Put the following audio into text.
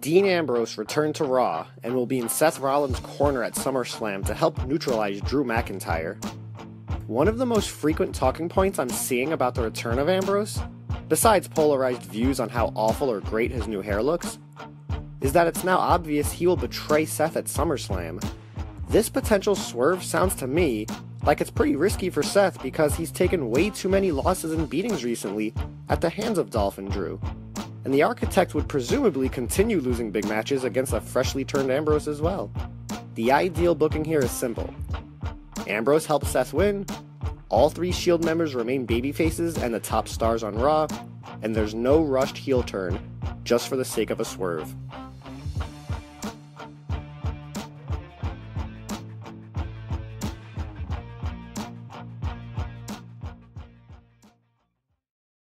Dean Ambrose returned to Raw and will be in Seth Rollins' corner at SummerSlam to help neutralize Drew McIntyre. One of the most frequent talking points I'm seeing about the return of Ambrose, besides polarized views on how awful or great his new hair looks, is that it's now obvious he will betray Seth at SummerSlam. This potential swerve sounds to me like it's pretty risky for Seth because he's taken way too many losses and beatings recently at the hands of Dolph and Drew. And the Architect would presumably continue losing big matches against a freshly turned Ambrose as well. The ideal booking here is simple. Ambrose helps Seth win, all three Shield members remain babyfaces and the top stars on Raw, and there's no rushed heel turn just for the sake of a swerve.